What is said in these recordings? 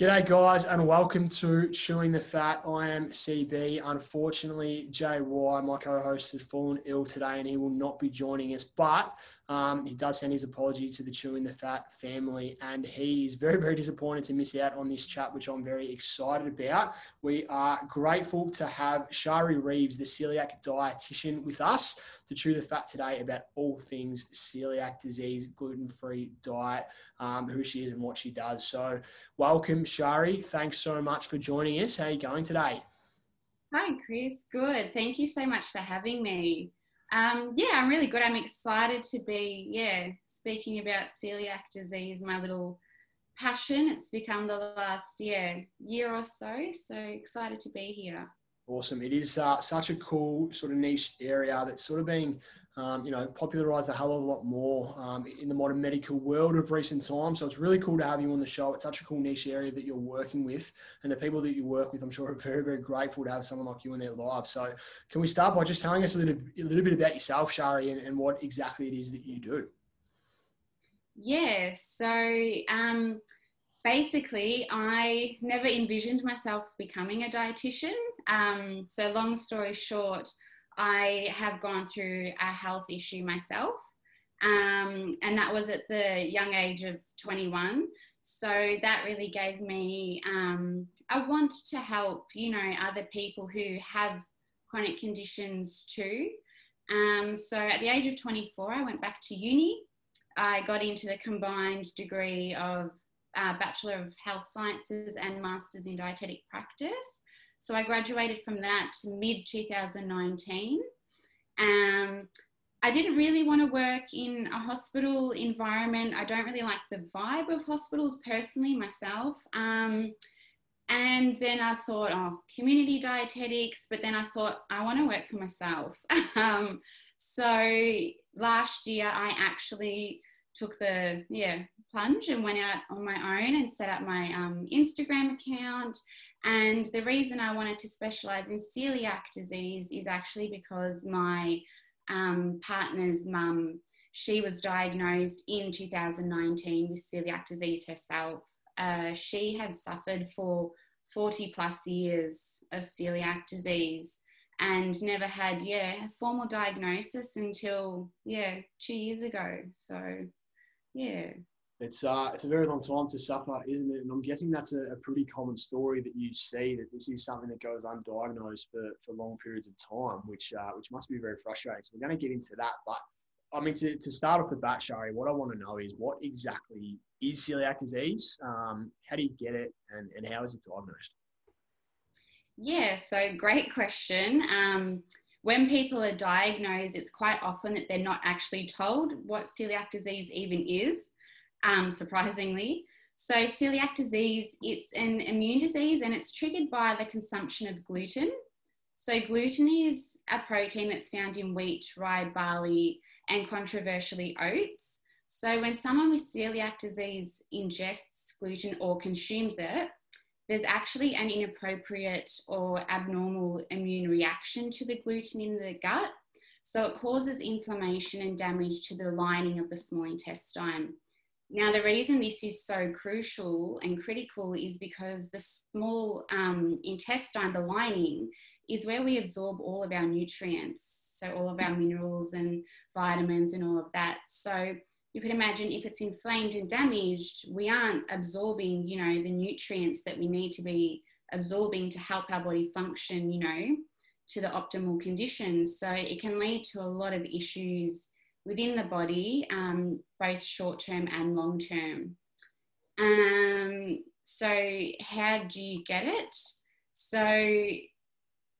G'day, guys, and welcome to Chewing the Fat. I am CB. Unfortunately, JY, my co host, has fallen ill today and he will not be joining us. But um, he does send his apology to the Chewing the Fat family, and he is very, very disappointed to miss out on this chat, which I'm very excited about. We are grateful to have Shari Reeves, the celiac dietitian, with us to chew the fat today about all things celiac disease, gluten free diet, um, who she is and what she does. So, welcome, Shari. Thanks so much for joining us. How are you going today? Hi, Chris. Good. Thank you so much for having me. Um, yeah, I'm really good. I'm excited to be, yeah, speaking about celiac disease, my little passion. It's become the last, yeah, year or so. So excited to be here. Awesome. It is uh, such a cool sort of niche area that's sort of being, um, you know, popularized a hell of a lot more um, in the modern medical world of recent times. So it's really cool to have you on the show. It's such a cool niche area that you're working with, and the people that you work with, I'm sure, are very, very grateful to have someone like you in their lives. So can we start by just telling us a little, a little bit about yourself, Shari, and, and what exactly it is that you do? Yeah. So. Um, basically, I never envisioned myself becoming a dietitian. Um, so, long story short, I have gone through a health issue myself, um, and that was at the young age of 21. So that really gave me um, a want to help, you know, other people who have chronic conditions too. Um, so at the age of 24, I went back to uni. I got into the combined degree of uh, Bachelor of Health Sciences and Masters in Dietetic Practice. So I graduated from that mid 2019. Um, I didn't really want to work in a hospital environment. I don't really like the vibe of hospitals personally myself. Um, and then I thought, oh, community dietetics. But then I thought, I want to work for myself. um, so last year, I actually took the yeah plunge and went out on my own and set up my um, Instagram account. And the reason I wanted to specialize in celiac disease is actually because my um, partner's mum, she was diagnosed in 2019 with celiac disease herself. Uh, she had suffered for 40 plus years of celiac disease and never had yeah formal diagnosis until yeah two years ago so yeah it's uh, it's a very long time to suffer, isn't it? And I'm guessing that's a, a, pretty common story that you see that this is something that goes undiagnosed for, for long periods of time, which uh, which must be very frustrating. So we're going to get into that, but I mean to, to start off the bat, Shari, what I want to know is what exactly is celiac disease? Um, how do you get it, and, and how is it diagnosed? Yeah, so great question. Um, when people are diagnosed, it's quite often that they're not actually told what celiac disease even is um, surprisingly. So celiac disease, it's an immune disease and it's triggered by the consumption of gluten. So gluten is a protein that's found in wheat, rye, barley, and controversially oats. So when someone with celiac disease ingests gluten or consumes it, there's actually an inappropriate or abnormal immune reaction to the gluten in the gut. So it causes inflammation and damage to the lining of the small intestine. Now, the reason this is so crucial and critical is because the small um, intestine, the lining, is where we absorb all of our nutrients. So, all of our minerals and vitamins and all of that. So, you can imagine if it's inflamed and damaged, we aren't absorbing, you know, the nutrients that we need to be absorbing to help our body function, you know, to the optimal conditions. So, it can lead to a lot of issues within the body, um, both short term and long term. Um, so, how do you get it? So,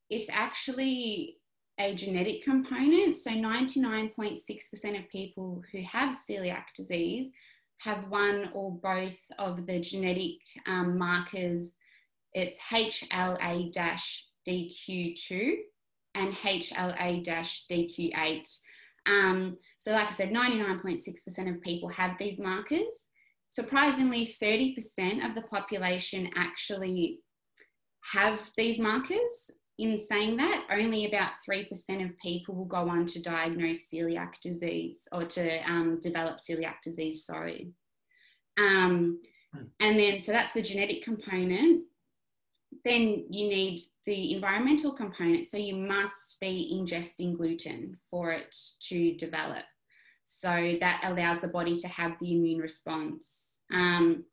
it's actually a genetic component. So, 99.6% of people who have celiac disease have one or both of the genetic um, markers. It's HLA DQ2 and HLA DQ8. Um, so, like I said, 99.6% of people have these markers. Surprisingly, 30% of the population actually have these markers. In saying that, only about 3% of people will go on to diagnose celiac disease or to um, develop celiac disease, sorry. Um, Hmm. And then, so that's the genetic component. Then you need the environmental component. So you must be ingesting gluten for it to develop. So that allows the body to have the immune response. Um,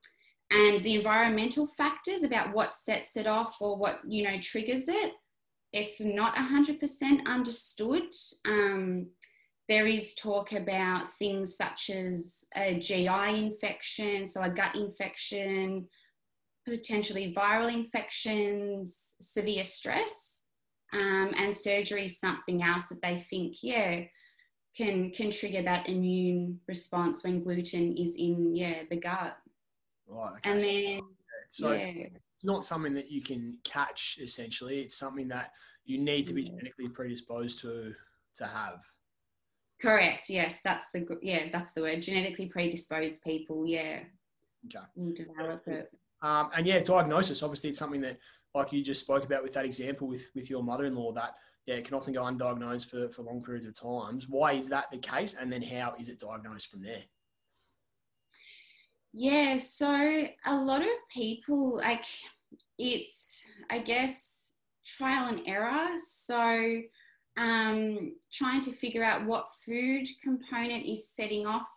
and the environmental factors about what sets it off or what you know triggers it it's not 100% understood um, there is talk about things such as a gi infection so a gut infection potentially viral infections severe stress um, and surgery is something else that they think yeah can can trigger that immune response when gluten is in yeah the gut Right. Okay. And then, so yeah. it's not something that you can catch. Essentially, it's something that you need to be genetically predisposed to to have. Correct. Yes, that's the yeah, that's the word. Genetically predisposed people, yeah, Okay. will develop it. Um, and yeah, diagnosis. Obviously, it's something that, like you just spoke about with that example with with your mother-in-law, that yeah, it can often go undiagnosed for for long periods of times. Why is that the case? And then how is it diagnosed from there? Yeah, so a lot of people like it's I guess trial and error. So um, trying to figure out what food component is setting off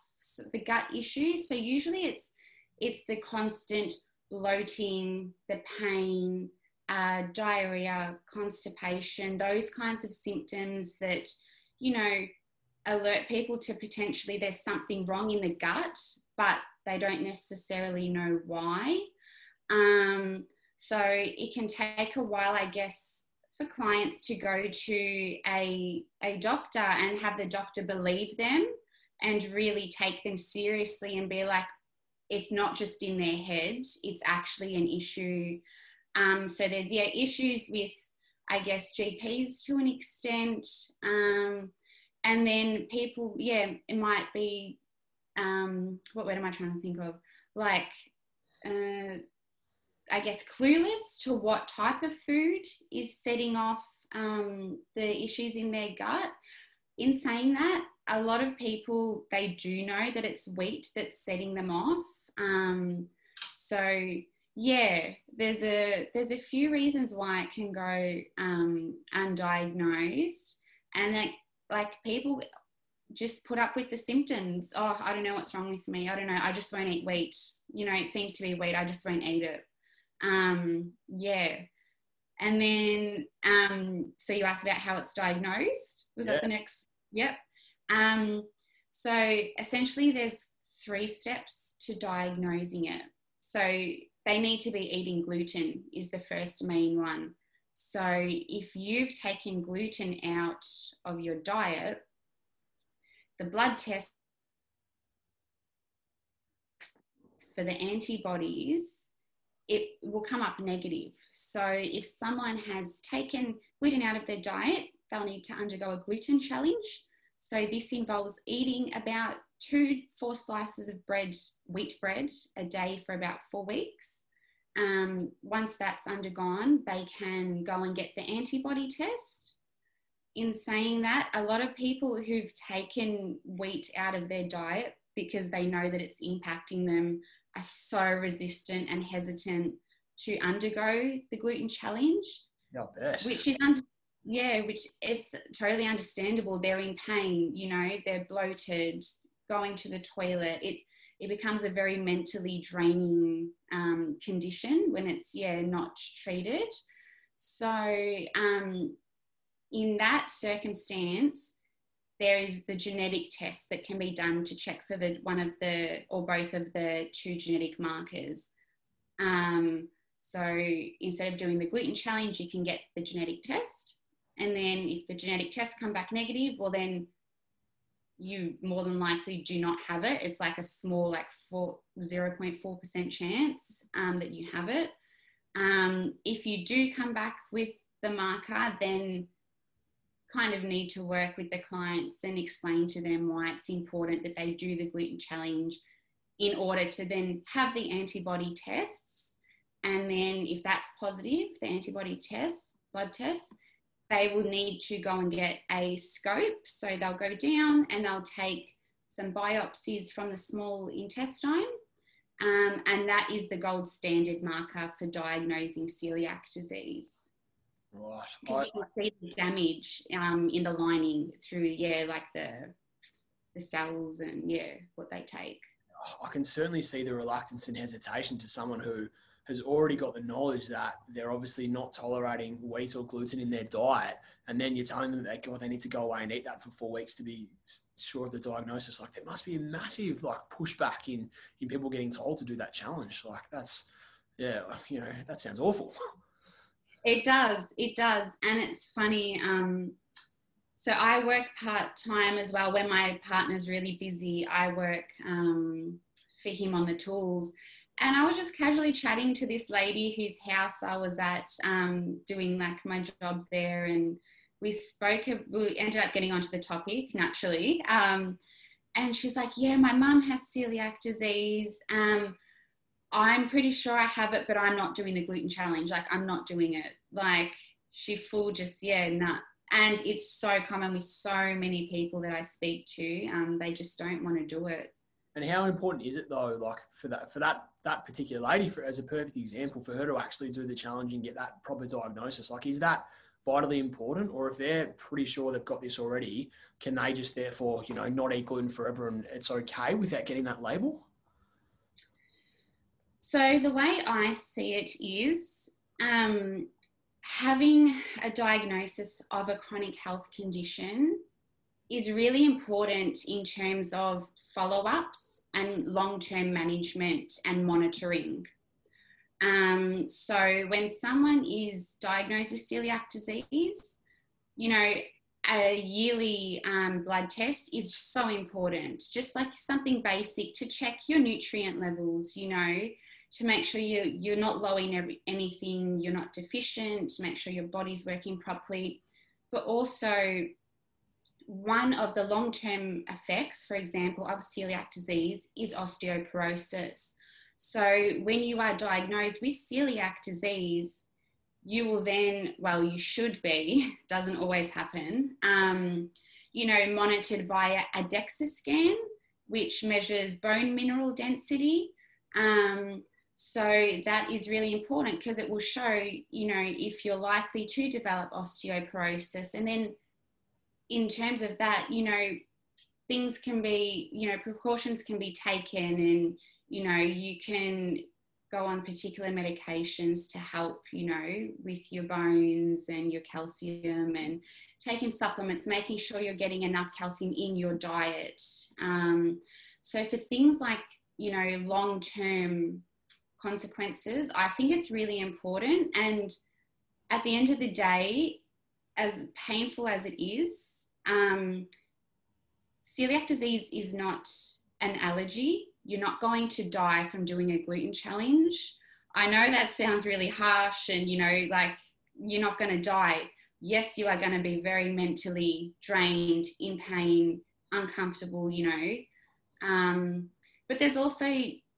the gut issues. So usually it's it's the constant bloating, the pain, uh, diarrhea, constipation, those kinds of symptoms that you know alert people to potentially there's something wrong in the gut, but they don't necessarily know why. Um, so it can take a while, I guess, for clients to go to a, a doctor and have the doctor believe them and really take them seriously and be like, it's not just in their head, it's actually an issue. Um, so there's, yeah, issues with, I guess, GPs to an extent. Um, and then people, yeah, it might be um, what word am I trying to think of? Like, uh, I guess, clueless to what type of food is setting off um, the issues in their gut. In saying that, a lot of people they do know that it's wheat that's setting them off. Um, so yeah, there's a there's a few reasons why it can go um, undiagnosed, and that like people just put up with the symptoms. Oh, I don't know what's wrong with me. I don't know. I just won't eat wheat. You know, it seems to be wheat. I just won't eat it. Um, yeah. And then, um, so you asked about how it's diagnosed. Was Yeah. that the next? Yep. Um, so essentially, there's three steps to diagnosing it. So they need to be eating gluten is the first main one. So if you've taken gluten out of your diet, the blood test for the antibodies it will come up negative so if someone has taken gluten out of their diet they'll need to undergo a gluten challenge so this involves eating about two four slices of bread wheat bread a day for about four weeks. Um, once that's undergone they can go and get the antibody test. In saying that, a lot of people who've taken wheat out of their diet because they know that it's impacting them are so resistant and hesitant to undergo the gluten challenge, which is yeah, which it's totally understandable. They're in pain, you know, they're bloated, going to the toilet. It it becomes a very mentally draining um, condition when it's yeah not treated. So um, in that circumstance, there is the genetic test that can be done to check for the one of the or both of the two genetic markers. Um, so instead of doing the gluten challenge, you can get the genetic test, and then if the genetic tests come back negative, well then you more than likely do not have it. It's like a small, like four, 0.4% chance um, that you have it. Um, if you do come back with the marker, then kind of need to work with the clients and explain to them why it's important that they do the gluten challenge in order to then have the antibody tests. And then if that's positive, the antibody tests, blood tests, they will need to go and get a scope. So they'll go down and they'll take some biopsies from the small intestine. Um, and that is the gold standard marker for diagnosing celiac disease. Right. Because you can see the damage um, in the lining through, yeah, like the the cells and yeah, what they take. I can certainly see the reluctance and hesitation to someone who has already got the knowledge that they're obviously not tolerating wheat or gluten in their diet, and then you're telling them that God, they need to go away and eat that for four weeks to be sure of the diagnosis. Like there must be a massive like pushback in in people getting told to do that challenge. Like that's yeah, you know that sounds awful. It does, it does, and it's funny. Um, so I work part time as well. When my partner's really busy, I work um, for him on the tools and I was just casually chatting to this lady whose house I was at, um, doing like my job there, and we spoke. We ended up getting onto the topic naturally, um, and she's like, "Yeah, my mum has celiac disease. Um, I'm pretty sure I have it, but I'm not doing the gluten challenge. Like, I'm not doing it. Like, she full just yeah, nah." And it's so common with so many people that I speak to. Um, they just don't want to do it. And how important is it though, like for that for that that particular lady, for as a perfect example, for her to actually do the challenge and get that proper diagnosis? Like, is that vitally important, or if they're pretty sure they've got this already, can they just therefore, you know, not eat gluten forever and it's okay without getting that label? So the way I see it is um, having a diagnosis of a chronic health condition is really important in terms of follow ups and long term management and monitoring. Um, so, when someone is diagnosed with celiac disease, you know, a yearly um, blood test is so important, just like something basic to check your nutrient levels, you know, to make sure you, you're not lowering every, anything, you're not deficient, to make sure your body's working properly, but also one of the long term effects, for example, of celiac disease is osteoporosis. So, when you are diagnosed with celiac disease, you will then, well, you should be, doesn't always happen, um, you know, monitored via a DEXA scan, which measures bone mineral density. Um, so that is really important because it will show, you know, if you're likely to develop osteoporosis. And then in terms of that, you know, things can be, you know, precautions can be taken and, you know, you can go on particular medications to help, you know, with your bones and your calcium and taking supplements, making sure you're getting enough calcium in your diet. Um, so for things like, you know, long term consequences, I think it's really important. And at the end of the day, as painful as it is, um, celiac disease is not an allergy. You're not going to die from doing a gluten challenge. I know that sounds really harsh and, you know, like you're not going to die. Yes, you are going to be very mentally drained, in pain, uncomfortable, you know. Um, but there's also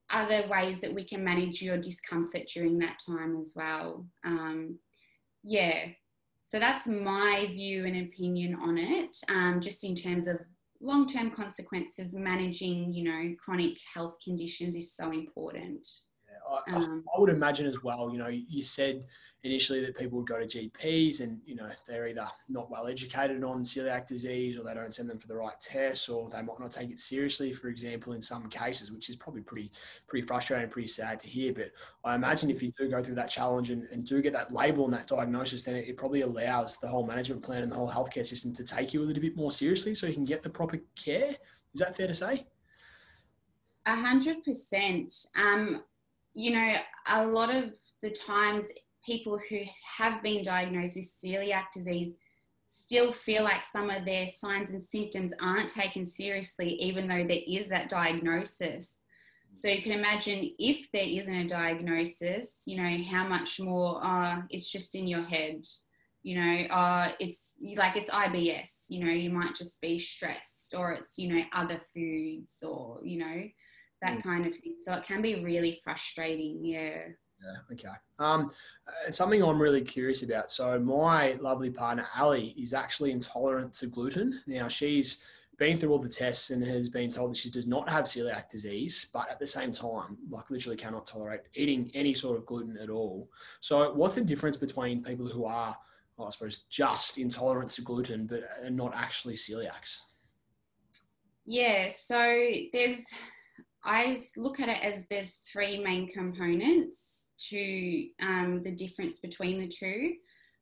other ways that we can manage your discomfort during that time as well. Um, yeah, so that's my view and opinion on it, um, just in terms of long term consequences, managing, you know, chronic health conditions is so important. I, um, I, would imagine as well, you know, you said initially that people would go to GPs and, you know, they're either not well educated on celiac disease or they don't send them for the right tests or they might not take it seriously, for example, in some cases, which is probably pretty, pretty frustrating, pretty sad to hear. But I imagine if you do go through that challenge and, and do get that label and that diagnosis, then it, it probably allows the whole management plan and the whole healthcare system to take you a little bit more seriously so you can get the proper care. Is that fair to say? A hundred percent. Um, you know, a lot of the times people who have been diagnosed with celiac disease still feel like some of their signs and symptoms aren't taken seriously, even though there is that diagnosis. So you can imagine if there isn't a diagnosis, you know, how much more uh, it's just in your head. You know, uh, it's like it's IBS, you know, you might just be stressed, or it's, you know, other foods, or, you know, that mm. kind of thing. So it can be really frustrating. Yeah. Yeah, okay. Um, it's something I'm really curious about. So my lovely partner Ali is actually intolerant to gluten. Now she's been through all the tests and has been told that she does not have celiac disease, but at the same time, like literally cannot tolerate eating any sort of gluten at all. So, what's the difference between people who are, well, I suppose, just intolerant to gluten but are not actually celiacs? Yeah, so there's, I look at it as there's three main components to um, the difference between the two.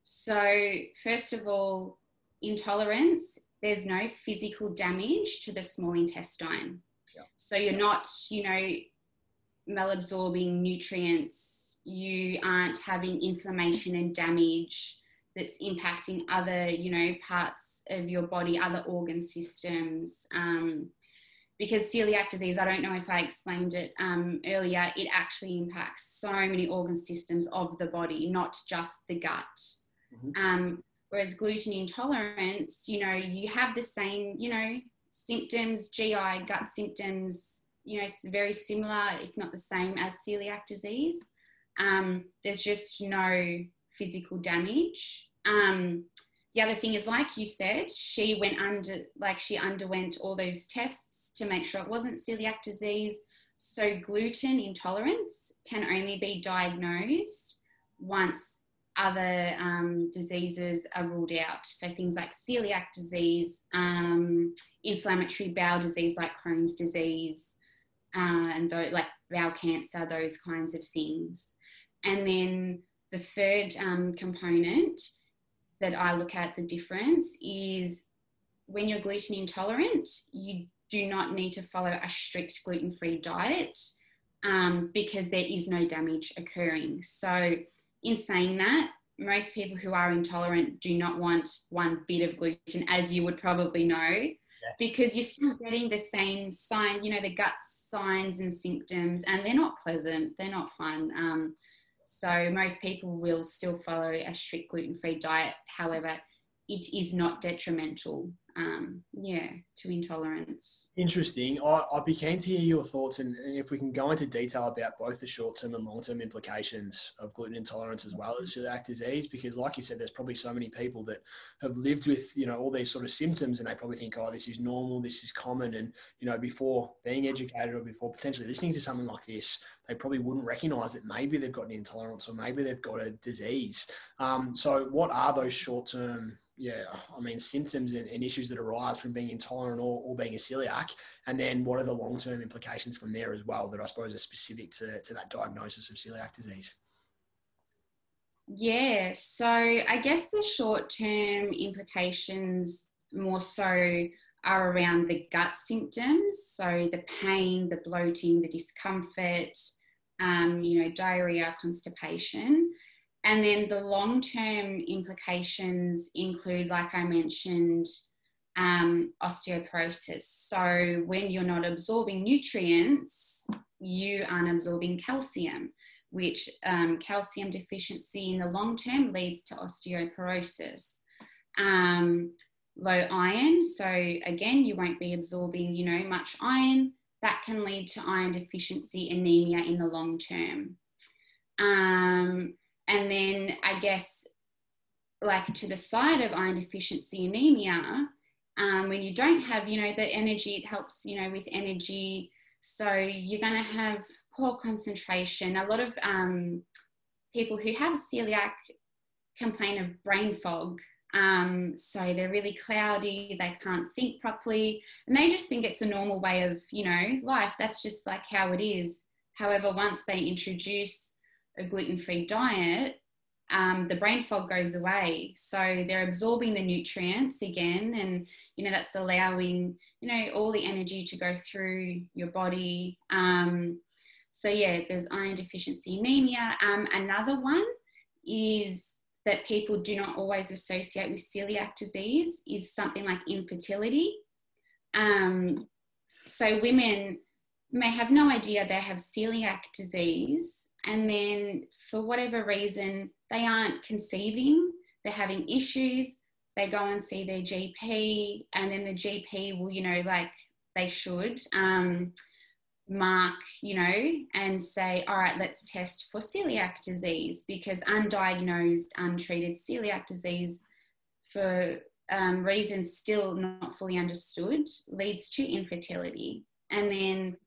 So, first of all, intolerance there's no physical damage to the small intestine. Yeah. So you're not, you know, malabsorbing nutrients, you aren't having inflammation and damage that's impacting other, you know, parts of your body, other organ systems. Um, because celiac disease, I don't know if I explained it um, earlier, it actually impacts so many organ systems of the body, not just the gut. Mm-hmm. Um, Whereas gluten intolerance, you know, you have the same, you know, symptoms, GI, gut symptoms, you know, very similar, if not the same as celiac disease. Um, there's just no physical damage. Um, the other thing is, like you said, she went under, like she underwent all those tests to make sure it wasn't celiac disease. So gluten intolerance can only be diagnosed once other um, diseases are ruled out. So things like celiac disease, um, inflammatory bowel disease like Crohn's disease, uh, and like bowel cancer, those kinds of things. And then the third um, component that I look at the difference is when you're gluten intolerant, you do not need to follow a strict gluten free diet um, because there is no damage occurring. So in saying that, most people who are intolerant do not want one bit of gluten, as you would probably know, yes. because you're still getting the same sign, you know, the gut signs and symptoms, and they're not pleasant, they're not fun. Um, so most people will still follow a strict gluten-free diet. However, it is not detrimental um, yeah, to intolerance. Interesting. I, would be keen to hear your thoughts and, and, if we can go into detail about both the short term and long term implications of gluten intolerance as well as celiac disease, because like you said, there's probably so many people that have lived with, you know, all these sort of symptoms and they probably think, oh, this is normal, this is common. And, you know, before being educated or before potentially listening to something like this, they probably wouldn't recognize that maybe they've got an intolerance or maybe they've got a disease. Um, so what are those short term yeah, I mean, symptoms and, and, issues that arise from being intolerant or, or being a celiac, and then what are the long term implications from there as well that I suppose are specific to, to that diagnosis of celiac disease? Yeah, so I guess the short term implications more so are around the gut symptoms, so the pain, the bloating, the discomfort, um, you know, diarrhea, constipation. And then the long term implications include, like I mentioned, um, osteoporosis. So when you're not absorbing nutrients, you aren't absorbing calcium, which um, calcium deficiency in the long term leads to osteoporosis. Um, low iron, so again, you won't be absorbing, you know, much iron. That can lead to iron deficiency anemia in the long term. Um, and then I guess, like to the side of iron deficiency anemia, um, when you don't have, you know, the energy, it helps, you know, with energy. So you're going to have poor concentration. A lot of um, people who have celiac complain of brain fog. Um, so they're really cloudy, they can't think properly, and they just think it's a normal way of, you know, life. That's just like how it is. However, once they introduce a gluten free diet, um, the brain fog goes away. So they're absorbing the nutrients again, and you know that's allowing you know all the energy to go through your body. Um, so yeah, there's iron deficiency anemia. Um, another one is that people do not always associate with celiac disease is something like infertility. Um, so women may have no idea they have celiac disease and then for whatever reason they aren't conceiving they're having issues they go and see their gp and then the gp will you know like they should um, mark you know and say all right let's test for celiac disease because undiagnosed untreated celiac disease for um, reasons still not fully understood leads to infertility. And then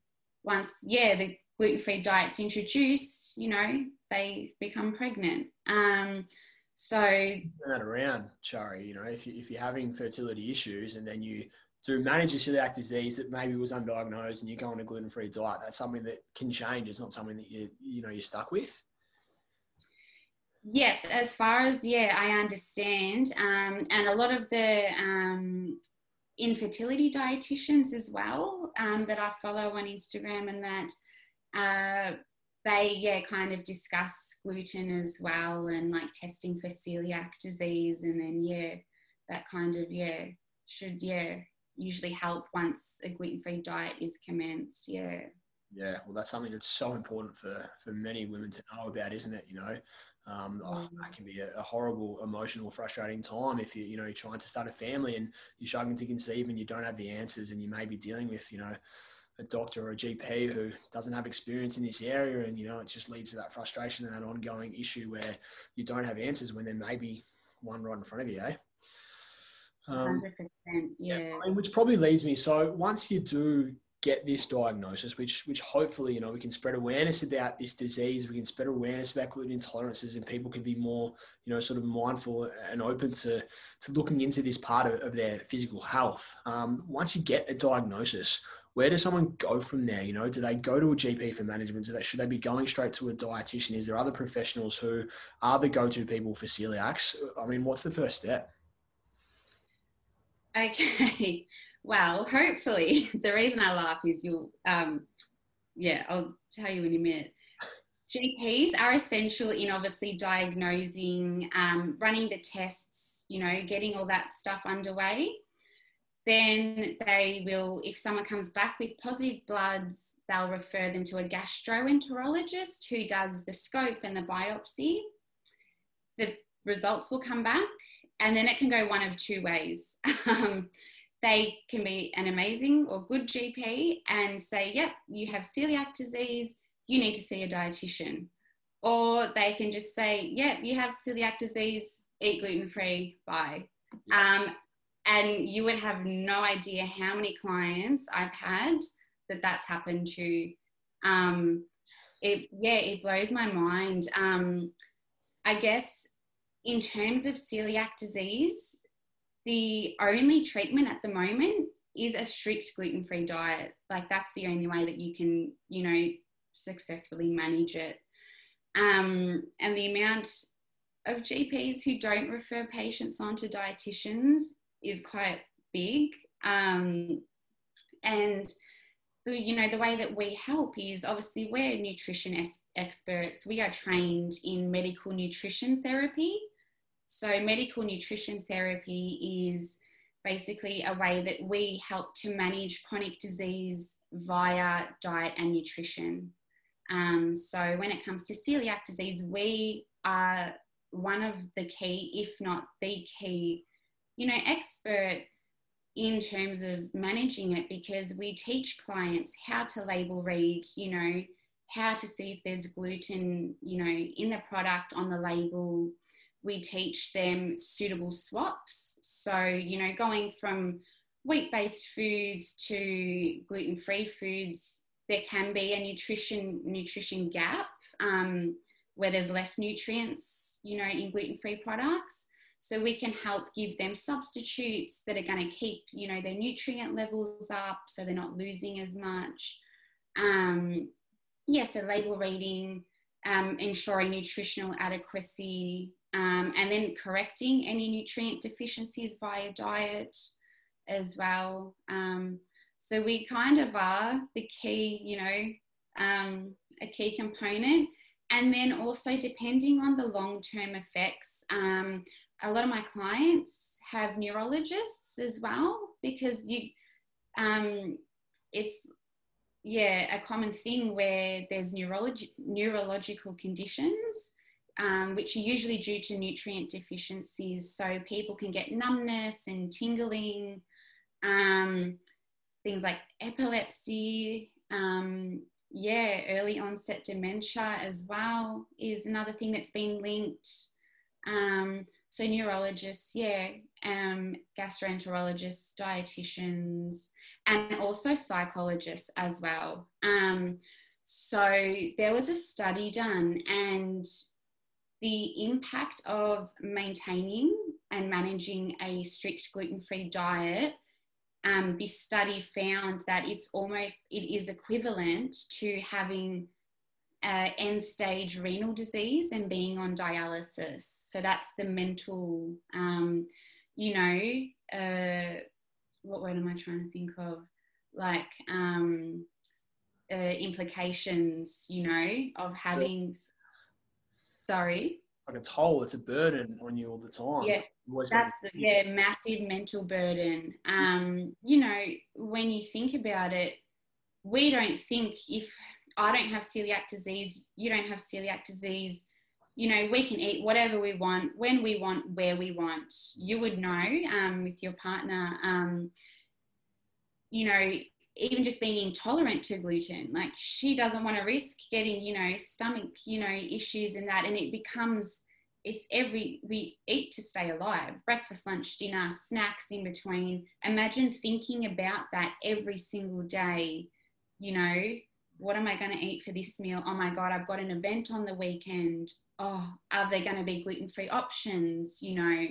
once, yeah, the gluten free diet's introduced, you know, they become pregnant. Um, so Turn that around, Shari. You know, if, you, if you're having fertility issues and then you do manage a celiac disease that maybe was undiagnosed and you go on a gluten free diet, that's something that can change. It's not something that you you know you're stuck with. Yes, as far as yeah, I understand, um, and a lot of the um, infertility dietitians as well um, that I follow on Instagram and that uh, they yeah kind of discuss gluten as well and like testing for celiac disease and then yeah that kind of yeah should yeah usually help once a gluten-free diet is commenced yeah. Yeah well that's something that's so important for for many women to know about isn't it you know? Um, oh, that can be a, a, horrible, emotional, frustrating time if you you know you're trying to start a family and you're struggling to conceive and you don't have the answers and you may be dealing with you know a doctor or a GP who doesn't have experience in this area, and you know it just leads to that frustration and that ongoing issue where you don't have answers when there may be one right in front of you, eh? Um, 100%, yeah. yeah I mean, which probably leads me. So once you do get this diagnosis, which which hopefully you know we can spread awareness about this disease, we can spread awareness about gluten intolerances, and people can be more you know sort of mindful and open to to looking into this part of, of their physical health. Um, once you get a diagnosis, where does someone go from there? You know, do they go to a GP for management? Do they, should they be going straight to a dietitian? Is there other professionals who are the go-to people for celiacs? I mean, what's the first step? Okay, well, hopefully, the reason I laugh is you'll, um, yeah, I'll tell you in a minute. GPs are essential in obviously diagnosing, um, running the tests, you know, getting all that stuff underway then they will, if someone comes back with positive bloods, they'll refer them to a gastroenterologist who does the scope and the biopsy. The results will come back, and then it can go one of two ways. Um, they can be an amazing or good GP and say, yep, you have celiac disease, you need to see a dietitian. Or they can just say, yep, you have celiac disease, eat gluten free, bye. Um, and you would have no idea how many clients I've had that that's happened to. Um, it yeah, it blows my mind. Um, I guess in terms of celiac disease, the only treatment at the moment is a strict gluten-free diet. Like that's the only way that you can, you know, successfully manage it. Um, and the amount of GPs who don't refer patients on to dietitians is quite big. Um, and you know the way that we help is obviously we're nutrition es- experts we are trained in medical nutrition therapy so medical nutrition therapy is basically a way that we help to manage chronic disease via diet and nutrition um, so when it comes to celiac disease we are one of the key if not the key you know, expert in terms of managing it because we teach clients how to label read, you know, how to see if there's gluten, you know, in the product on the label. We teach them suitable swaps. So, you know, going from wheat based foods to gluten free foods, there can be a nutrition nutrition gap um, where there's less nutrients, you know, in gluten free products. So we can help give them substitutes that are going to keep, you know, their nutrient levels up so they're not losing as much. Um, yeah, so label reading, um, ensuring nutritional adequacy, um, and then correcting any nutrient deficiencies via diet as well. Um, so we kind of are the key, you know, um, a key component. And then also depending on the long-term effects, um, a lot of my clients have neurologists as well because you um, it's yeah a common thing where there's neurologi- neurological conditions um, which are usually due to nutrient deficiencies so people can get numbness and tingling um, things like epilepsy um, yeah early onset dementia as well is another thing that's been linked. Um, so neurologists, yeah, um, gastroenterologists, dietitians, and also psychologists as well. Um, so there was a study done, and the impact of maintaining and managing a strict gluten-free diet. Um, this study found that it's almost it is equivalent to having uh, end stage renal disease and being on dialysis. So that's the mental, um, you know, uh, what word am I trying to think of? Like um, uh, implications, you know, of having. Sorry. It's like a toll. It's a burden on you all the time. Yeah, that's the, yeah, massive mental burden. Um, you know, when you think about it, we don't think if I don't have celiac disease, you don't have celiac disease. You know, we can eat whatever we want, when we want, where we want. You would know um, with your partner, um, you know, even just being intolerant to gluten, like she doesn't want to risk getting, you know, stomach, you know, issues and that. And it becomes, it's every, we eat to stay alive breakfast, lunch, dinner, snacks in between. Imagine thinking about that every single day, you know, what am I going to eat for this meal? Oh my God, I've got an event on the weekend. Oh, are there going to be gluten free options? You know,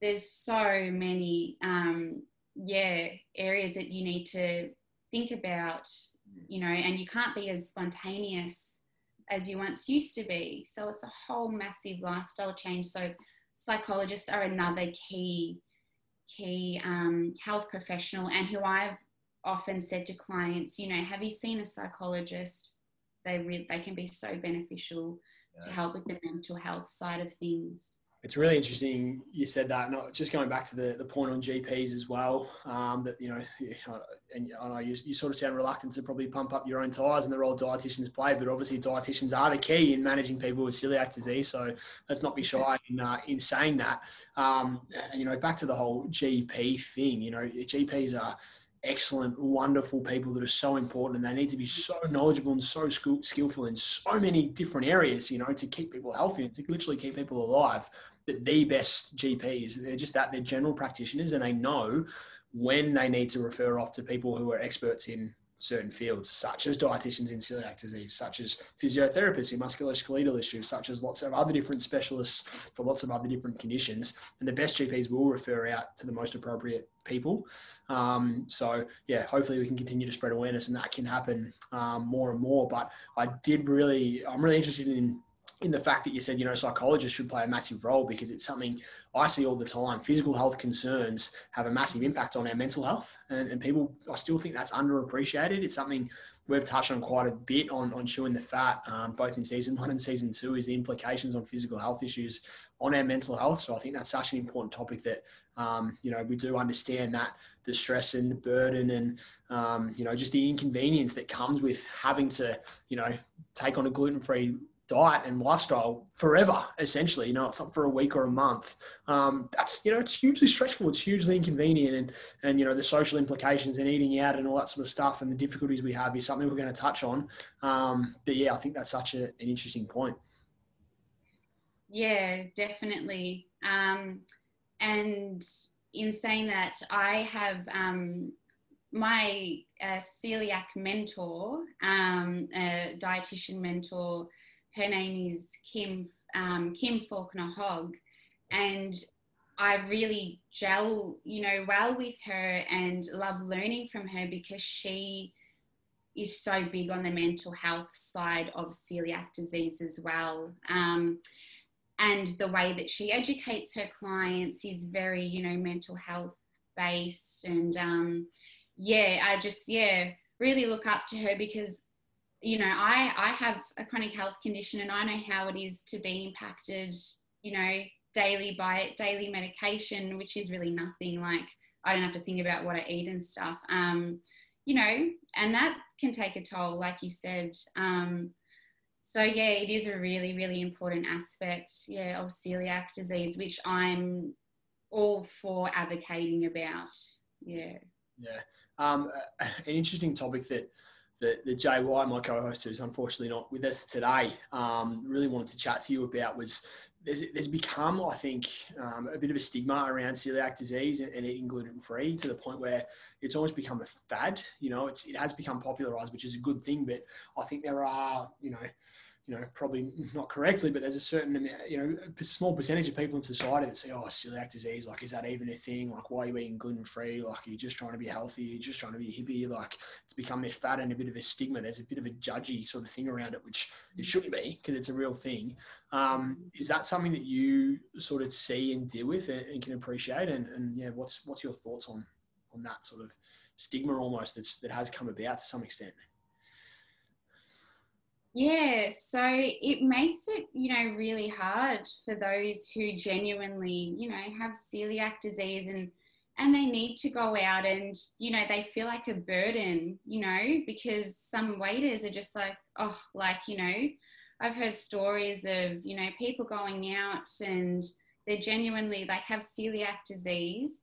there's so many, um, yeah, areas that you need to think about, you know, and you can't be as spontaneous as you once used to be. So it's a whole massive lifestyle change. So psychologists are another key key um, health professional and who I've often said to clients, you know, have you seen a psychologist? They re- they can be so beneficial yeah. to help with the mental health side of things. It's really interesting you said that. Not just going back to the, the point on GPs as well. Um, that you know, and I know you, you sort of sound reluctant to probably pump up your own tires and the role dietitians play, but obviously dietitians are the key in managing people with celiac disease. So let's not be shy in, uh, in saying that. Um, you know, back to the whole GP thing. You know, GPs are excellent, wonderful people that are so important and they need to be so knowledgeable and so skillful in so many different areas, you know, to keep people healthy and to literally keep people alive. But the best GPs, they're just that, they're general practitioners and they know when they need to refer off to people who are experts in certain fields, such as dietitians in celiac disease, such as physiotherapists in musculoskeletal issues, such as lots of other different specialists for lots of other different conditions. And the best GPs will refer out to the most appropriate people. Um, so, yeah, hopefully we can continue to spread awareness and that can happen um, more and more. But I did really, I'm really interested in in the fact that you said, you know, psychologists should play a massive role because it's something I see all the time. Physical health concerns have a massive impact on our mental health. And, and people, I still think that's underappreciated. It's something we've touched on quite a bit on, on chewing the fat, um, both in season one and season two, is the implications on physical health issues on our mental health. So I think that's such an important topic that, um, you know, we do understand that the stress and the burden and, um, you know, just the inconvenience that comes with having to, you know, take on a gluten-free diet and lifestyle forever, essentially. You know, it's not for a week or a month. Um, that's you know, it's hugely stressful. It's hugely inconvenient, and and you know, the social implications and eating out and all that sort of stuff and the difficulties we have is something we're going to touch on. Um, but yeah, I think that's such a, an interesting point. Yeah, definitely. Um, and in saying that, I have um, my uh, celiac mentor, um, a dietitian mentor her name is Kim um, Kim Faulkner Hogg, and I really gel, you know, well with her and love learning from her because she is so big on the mental health side of celiac disease as well. Um, and the way that she educates her clients is very, you know, mental health based. And um, yeah, I just, yeah, really look up to her because you know, I, I have a chronic health condition and I know how it is to be impacted, you know, daily by daily medication, which is really nothing. Like I don't have to think about what I eat and stuff. Um, you know, and that can take a toll, like you said. Um, so yeah, it is a really, really important aspect, yeah, of celiac disease, which I'm all for advocating about. Yeah. Yeah. Um, an interesting topic that that, that JY, my co-host, who's unfortunately not with us today, um, really wanted to chat to you about was there's, there's become, I think, um, a bit of a stigma around celiac disease and, and eating gluten free to the point where it's almost become a fad. You know, it's it has become popularized, which is a good thing. But I think there are, you know, you know, probably not correctly, but there's a certain you know, a small percentage of people in society that say, oh, celiac disease, like, is that even a thing? Like, why are you eating gluten free? Like, are you just trying to be healthy? You're just trying to be a hippie? Like, it's become this fad and a bit of a stigma. There's a bit of a judgy sort of thing around it, which it shouldn't be because it's a real thing. Um, is that something that you sort of see and deal with and, and can appreciate? And, and yeah, what's, what's your thoughts on, on that sort of stigma almost that's, that has come about to some extent? Yeah, so it makes it, you know, really hard for those who genuinely, you know, have celiac disease and and they need to go out and, you know, they feel like a burden, you know, because some waiters are just like, oh, like, you know, I've heard stories of, you know, people going out and they're genuinely like have celiac disease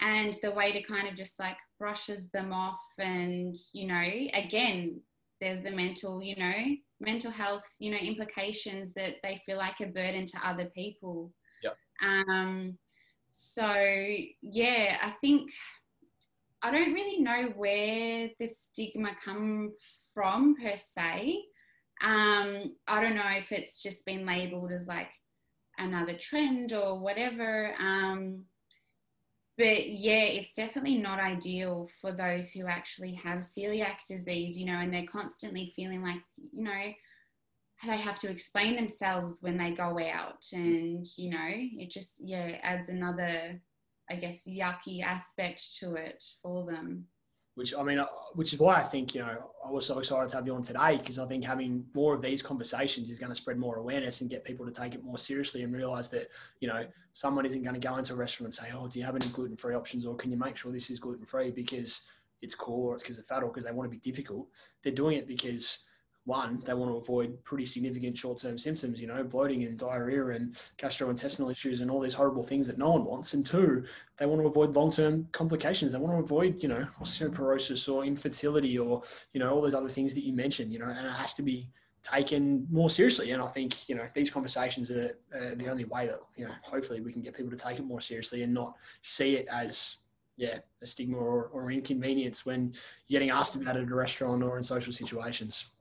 and the waiter kind of just like brushes them off and, you know, again, there's the mental, you know, mental health, you know, implications that they feel like a burden to other people. Yeah. Um, so yeah, I think I don't really know where the stigma come from per se. Um, I don't know if it's just been labeled as like another trend or whatever. Um, but yeah, it's definitely not ideal for those who actually have celiac disease, you know, and they're constantly feeling like, you know, they have to explain themselves when they go out. Mm. And, you know, it just, yeah, adds another, I guess, yucky aspect to it for them which I mean, uh, which is why I think you know I was so excited to have you on today because I think having more of these conversations is going to spread more awareness and get people to take it more seriously and realize that you know someone isn't going to go into a restaurant and say, "Oh, do you have any gluten-free options?" or "Can you make sure this is gluten-free?" because it's cool or it's because of fat or because they want to be difficult. They're doing it because one, they want to avoid pretty significant short-term symptoms, you know, bloating and diarrhea and gastrointestinal issues and all these horrible things that no one wants. And two, they want to avoid long-term complications. They want to avoid, you know, osteoporosis or infertility or, you know, all those other things that you mentioned, you know, and it has to be taken more seriously. And I think, you know, these conversations are, are the only way that, you know, hopefully we can get people to take it more seriously and not see it as yeah, a stigma or, or inconvenience when you're getting asked about it at a restaurant or in social situations.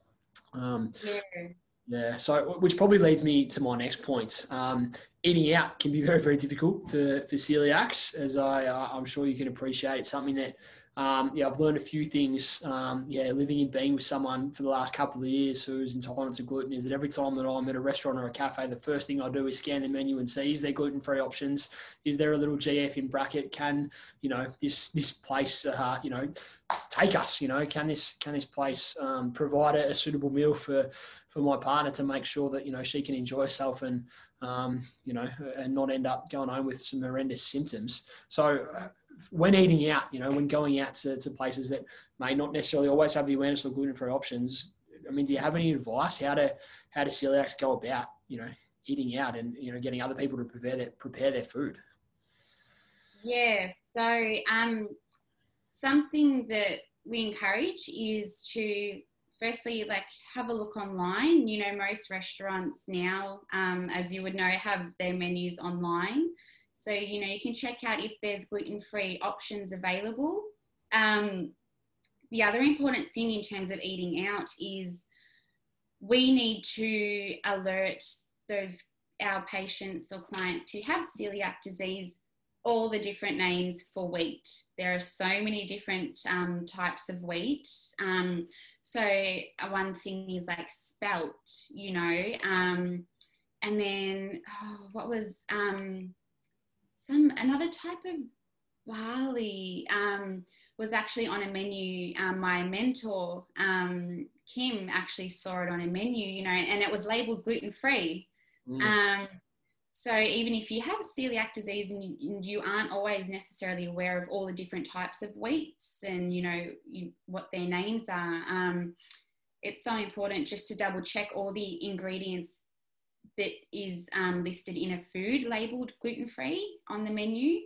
Um, yeah. Yeah. So, which probably leads me to my next point. Um, eating out can be very, very difficult for, for celiacs, as I, uh, I'm sure you can appreciate. It's something that um, yeah, I've learned a few things. Um, yeah, living and being with someone for the last couple of years who's intolerant to gluten is that every time that I'm at a restaurant or a cafe, the first thing I do is scan the menu and see is there gluten-free options. Is there a little GF in bracket? Can you know this this place uh, you know take us? You know, can this can this place um, provide a, a, suitable meal for for my partner to make sure that you know she can enjoy herself and um, you know and not end up going home with some horrendous symptoms. So. When eating out, you know, when going out to, to places that may not necessarily always have the awareness or gluten-free options, I mean, do you have any advice how to how do celiacs go about, you know, eating out and you know getting other people to prepare their prepare their food? Yeah, so um, something that we encourage is to firstly like have a look online. You know, most restaurants now, um, as you would know, have their menus online. So, you know, you can check out if there's gluten free options available. Um, the other important thing in terms of eating out is we need to alert those our patients or clients who have celiac disease all the different names for wheat. There are so many different um, types of wheat. Um, so uh, one thing is like spelt, you know, um, and then oh, what was um, some another type of barley um, was actually on a menu. Um, my mentor um, Kim actually saw it on a menu, you know, and it was labeled gluten free. Mm. Um, so even if you have celiac disease and you, and you, aren't always necessarily aware of all the different types of wheats and you know you, what their names are, um, it's so important just to double check all the ingredients that is um, listed in a food labeled gluten free on the menu.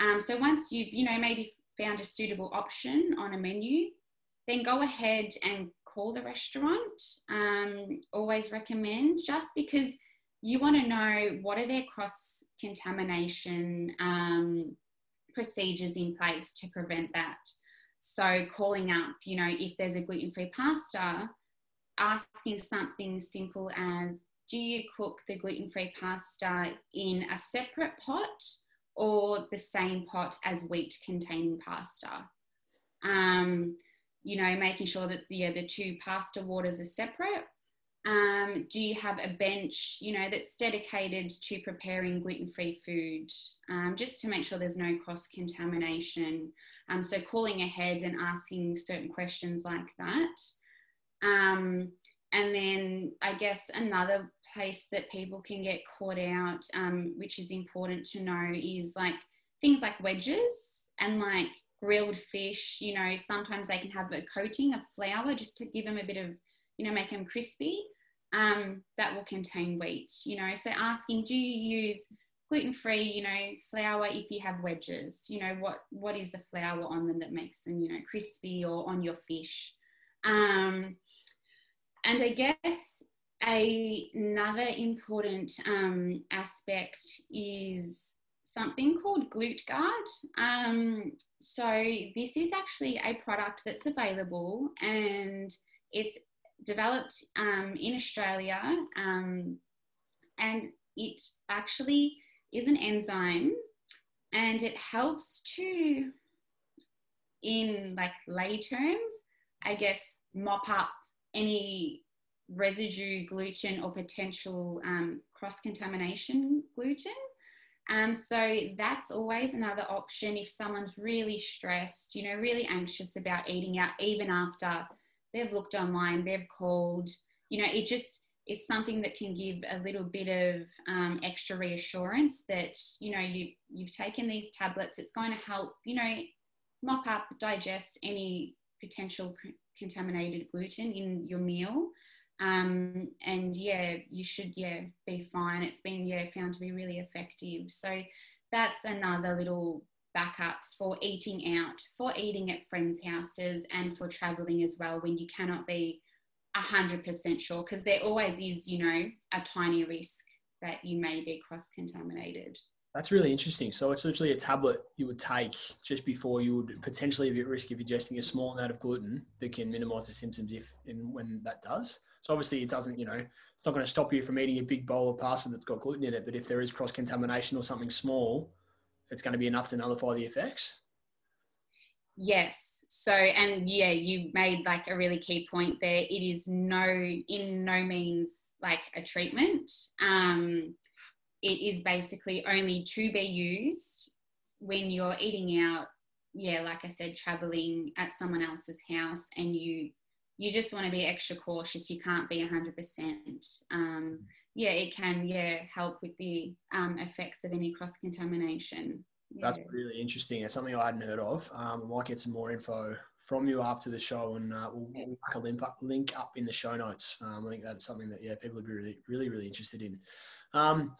Um, so once you've, you know, maybe found a suitable option on a menu, then go ahead and call the restaurant. Um, always recommend just because you want to know what are their cross contamination um, procedures in place to prevent that. So calling up, you know, if there's a gluten-free pasta, asking something simple as, do you cook the gluten-free pasta in a separate pot or the same pot as wheat-containing pasta? Um, you know, making sure that the, the two pasta waters are separate. Um, do you have a bench, you know, that's dedicated to preparing gluten-free food, um, just to make sure there's no cross-contamination? Um, so calling ahead and asking certain questions like that. And then I guess another place that people can get caught out, um, which is important to know, is like things like wedges and like grilled fish. You know, sometimes they can have a coating of flour just to give them a bit of, you know, make them crispy. Um, that will contain wheat. You know, so asking, do you use gluten-free, you know, flour if you have wedges? You know, what what is the flour on them that makes them, you know, crispy or on your fish? Um, and I guess a, another important um, aspect is something called GluteGuard. Um, so this is actually a product that's available and it's developed um, in Australia um, and it actually is an enzyme and it helps to, in like lay terms, I guess, mop up any residue gluten or potential um, cross contamination gluten. Um, so that's always another option if someone's really stressed, you know, really anxious about eating out, even after they've looked online, they've called, you know, it just, it's something that can give a little bit of um, extra reassurance that, you know, you, you've taken these tablets, it's going to help, you know, mop up, digest any potential contaminated gluten in your meal. Um, and yeah, you should yeah be fine. It's been yeah found to be really effective. So that's another little backup for eating out, for eating at friends' houses, and for traveling as well when you cannot be hundred percent sure because there always is you know a tiny risk that you may be cross contaminated. That's really interesting. So it's literally a tablet you would take just before you would potentially be at risk of ingesting a small amount of gluten that can minimize the symptoms if and when that does. So obviously it doesn't, you know, it's not going to stop you from eating a big bowl of pasta that's got gluten in it. But if there is cross contamination or something small, it's going to be enough to nullify the effects. Yes. So and yeah, you made like a really key point there. It is no in no means like a treatment. Um, it is basically only to be used when you're eating out yeah like i said traveling at someone else's house and you you just want to be extra cautious. You can't be 100% um, yeah it can yeah help with the um, effects of any cross contamination yeah. that's really interesting. It's something i hadn't heard of. Um, i might get some more info from you after the show and uh, we'll, we'll a link up, link up in the show notes. Um, i think that's something that yeah people would be really really really interested in. Um,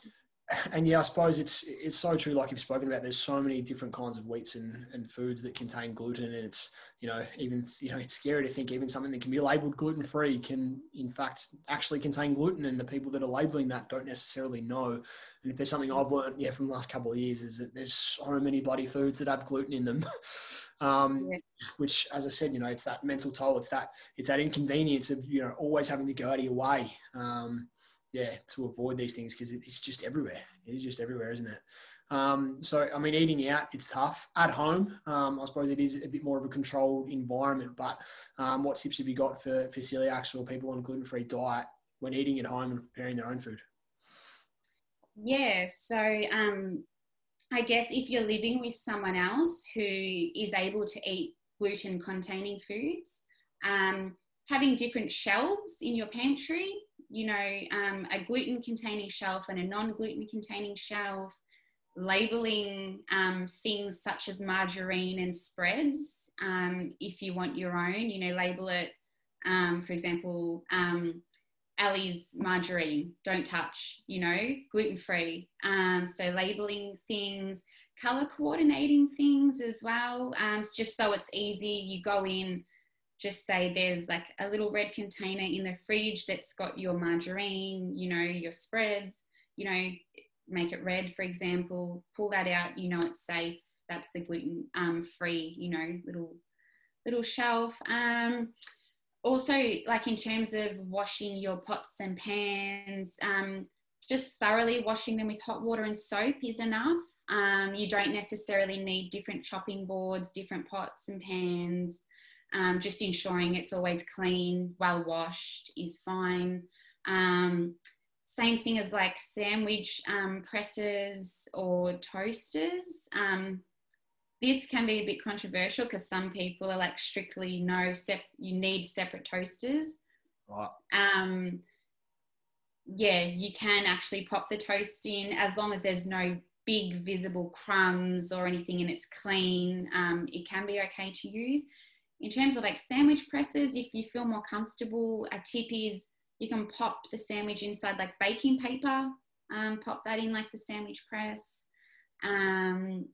and yeah, I suppose it's it's so true. Like you've spoken about, there's so many different kinds of wheats and, and foods that contain gluten, and it's you know even you know it's scary to think even something that can be labelled gluten free can in fact actually contain gluten, and the people that are labelling that don't necessarily know. And if there's something I've learned yeah from the last couple of years is that there's so many bloody foods that have gluten in them. um, yeah. which, as I said, you know, it's that mental toll. It's that it's that inconvenience of you know always having to go out of your way. Um, yeah, to avoid these things because it's just everywhere. It is just everywhere, isn't it? Um, so, I mean, eating out, it's tough. At home, um, I suppose it is a bit more of a controlled environment. But um, what tips have you got for, for celiacs or people on a gluten free diet when eating at home and preparing their own food? Yeah, so um, I guess if you're living with someone else who is able to eat gluten containing foods, um, having different shelves in your pantry you know, um, a gluten containing shelf and a non gluten containing shelf, labeling um, things such as margarine and spreads. Um, if you want your own, you know, label it, um, for example, um, Ali's margarine, don't touch, you know, gluten free. Um, so labeling things, color coordinating things as well, just so it's easy. You go in just say there's like a little red container in the fridge that's got your margarine, you know, your spreads. you know, make it red, for example, pull that out, you know it's safe. That's the gluten um, free, you know, little little shelf. Um, also, like in terms of washing your pots and pans, um, just thoroughly washing them with hot water and soap is enough. Um, you don't necessarily need different chopping boards, different pots and pans. Um, just ensuring it's always clean, well washed is fine. Um, same thing as like sandwich um, presses or toasters. Um, this can be a bit controversial because some people are like strictly no, sep- you need separate toasters. Right. Um, yeah, you can actually pop the toast in as long as there's no big visible crumbs or anything and it's clean. Um, it can be okay to use. In terms of like sandwich presses, if you feel more comfortable, a tip is you can pop the sandwich inside like baking paper, um, pop that in like the sandwich press. Um,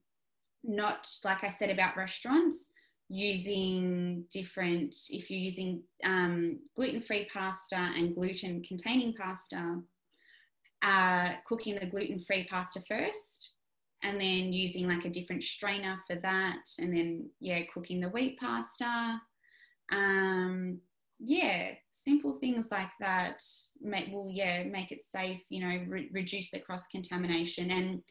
not like I said about restaurants, using different, if you're using um, gluten free pasta and gluten containing pasta, uh, cooking the gluten free pasta first and then using like a different strainer for that and then yeah cooking the wheat pasta. Um, yeah simple things like that make will yeah make it safe you know re- reduce the cross contamination and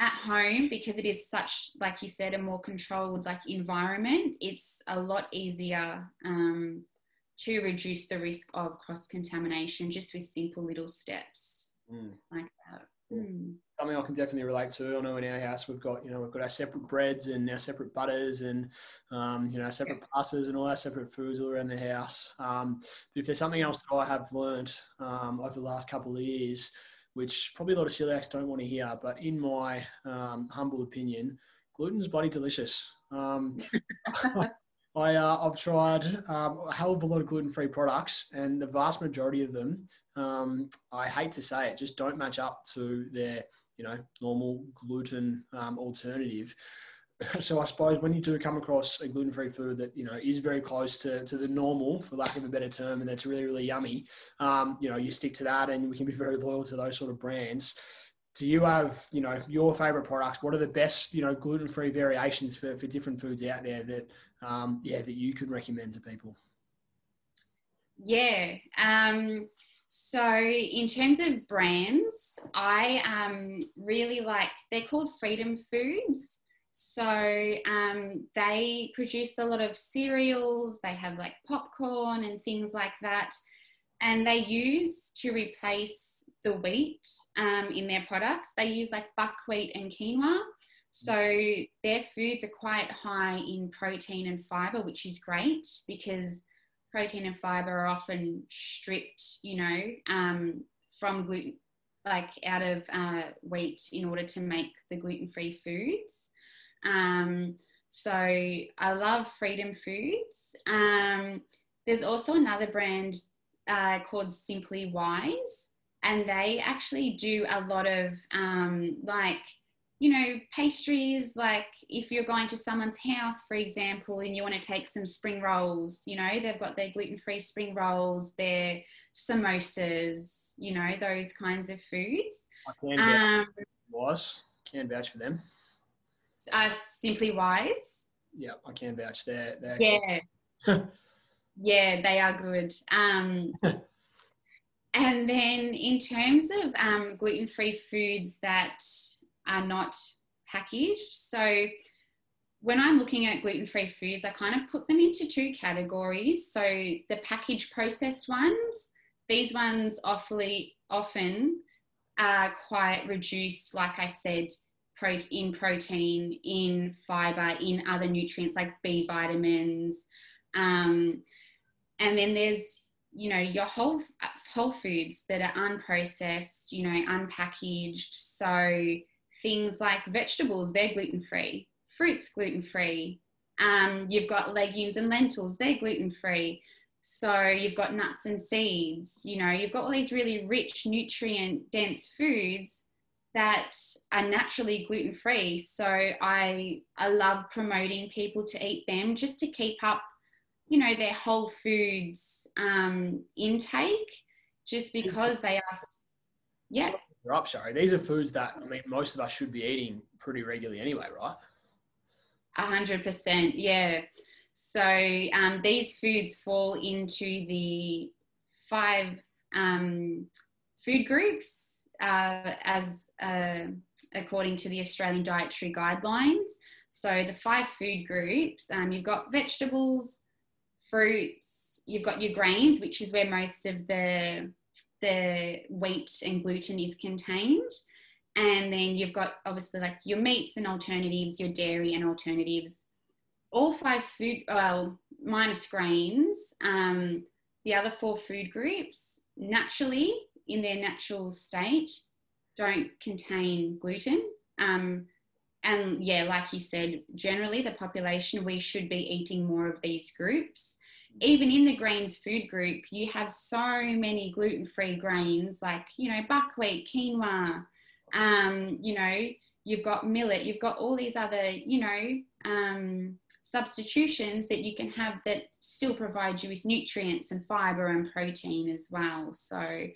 at home because it is such like you said a more controlled like environment it's a lot easier um, to reduce the risk of cross contamination just with simple little steps Mm. like that mm. something I can definitely relate to. I know in our house we've got you know we've got our separate breads and our separate butters and um, you know separate pastas and all our separate foods all around the house. Um, but if there's something else that I have learned um, over the last couple of years, which probably a lot of celiacs don't want to hear, but in my um, humble opinion, gluten's bloody delicious. Um, I, uh, I've tried um, a hell of a lot of gluten-free products, and the vast majority of them, um, I hate to say it, just don't match up to their, you know, normal gluten um, alternative. So I suppose when you do come across a gluten-free food that you know is very close to, to the normal, for lack of a better term, and that's really really yummy, um, you know, you stick to that, and we can be very loyal to those sort of brands do you have you know your favorite products? What are the best you know gluten-free variations for, for different foods out there that um, yeah that you could recommend to people? Yeah um, so in terms of brands i um, really like they're called freedom foods. So um, they produce a lot of cereals they have like popcorn and things like that. And they use to replace the wheat um, in their products. They use like buckwheat and quinoa. So their foods are quite high in protein and fiber, which is great because protein and fiber are often stripped, you know, um, from gluten, like out of uh, wheat in order to make the gluten free foods. Um, so I love Freedom Foods. Um, there's also another brand uh, called Simply Wize and they actually do a lot of um, like you know pastries like if you're going to someone's house for example and you want to take some spring rolls you know they've got their gluten-free spring rolls their samosas you know those kinds of foods. I can um, Wize can vouch for them. Uh, Simply Wize. Yeah i can vouch they're yeah. yeah they are good. Um And then in terms of um, gluten free foods that are not packaged, so when I'm looking at gluten free foods, I kind of put them into two categories. So the packaged processed ones, these ones awfully often are quite reduced, like I said, in protein, in fiber, in other nutrients like B vitamins. Um, and then there's you know your whole whole foods that are unprocessed you know unpackaged. So things like vegetables they're gluten free fruits gluten free um, you've got legumes and lentils they're gluten free so you've got nuts and seeds you know you've got all these really rich nutrient dense foods that are naturally gluten free so i i love promoting people to eat them just to keep up you know their whole foods um, intake just because they are yeah up, sorry. These are foods that I mean most of us should be eating pretty regularly anyway, right? A hundred percent, yeah. So um, these foods fall into the five um, food groups uh, as uh, according to the Australian Dietary Guidelines. So the five food groups, um, you've got vegetables, fruits, you've got your grains, which is where most of the the wheat and gluten is contained. And then you've got obviously like your meats and alternatives, your dairy and alternatives. All five food, well, minus grains, um, the other four food groups naturally in their natural state don't contain gluten. Um, and yeah, like you said, generally the population, we should be eating more of these groups. Even in the grains food group, you have so many gluten free grains like, you know, buckwheat, quinoa, um, you know, you've got millet, you've got all these other, you know, um, substitutions that you can have that still provide you with nutrients and fiber and protein as well. So,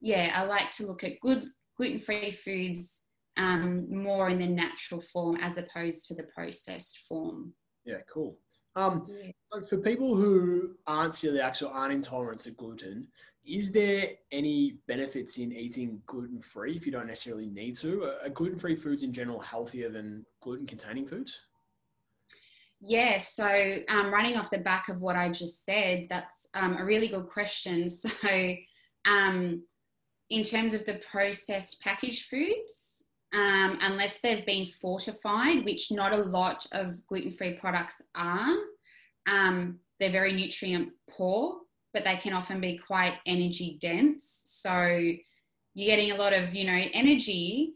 yeah, I like to look at good gluten free foods um, more in the natural form as opposed to the processed form. Yeah, cool. Um, yeah. For people who aren't celiac or aren't intolerant to gluten, is there any benefits in eating gluten free if you don't necessarily need to? Are gluten free foods in general healthier than gluten containing foods? Yeah, so um, running off the back of what I just said, that's um, a really good question. So, um, in terms of the processed packaged foods, um, unless they've been fortified, which not a lot of gluten free products are, um, they're very nutrient poor, but they can often be quite energy dense. So, you're getting a lot of, you know, energy,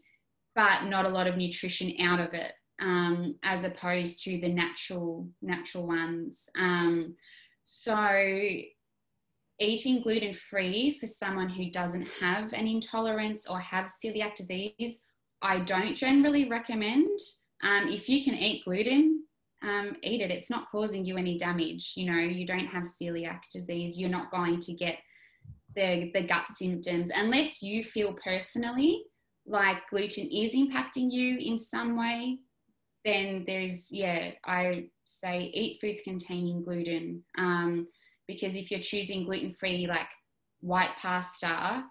but not a lot of nutrition out of it um, as opposed to the natural natural ones. Um, so eating gluten free for someone who doesn't have an intolerance or have celiac disease, I don't generally recommend. Um, if you can eat gluten, um, eat it. It's not causing you any damage. You know, you don't have celiac disease. You're not going to get the, the gut symptoms unless you feel personally like gluten is impacting you in some way then there's yeah i say eat foods containing gluten um, because if you're choosing gluten-free like white pasta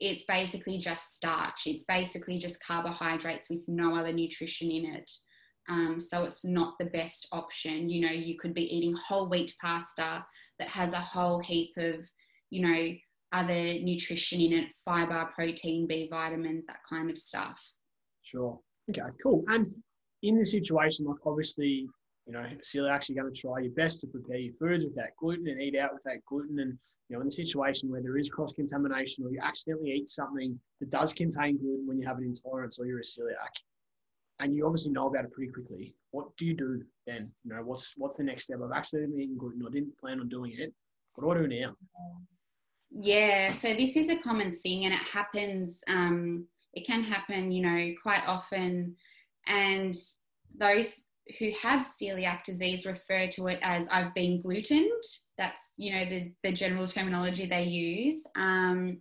it's basically just starch. It's basically just carbohydrates with no other nutrition in it. Um, so it's not the best option. You know you could be eating whole wheat pasta that has a whole heap of you know other nutrition in it fiber protein b vitamins that kind of stuff. Sure. Okay cool. And in the situation, like obviously, you know, so you're actually going to try your best to prepare your foods without gluten and eat out without gluten. And, you know, in the situation where there is cross contamination or you accidentally eat something that does contain gluten when you have an intolerance or you're a celiac, and you obviously know about it pretty quickly, what do you do then? You know, what's what's the next step? I've accidentally eaten gluten. I didn't plan on doing it. What do I do now? Yeah, so this is a common thing and it happens, um, it can happen, you know, quite often and those who have celiac disease refer to it as I've been glutened. That's you know the the general terminology they use. Um,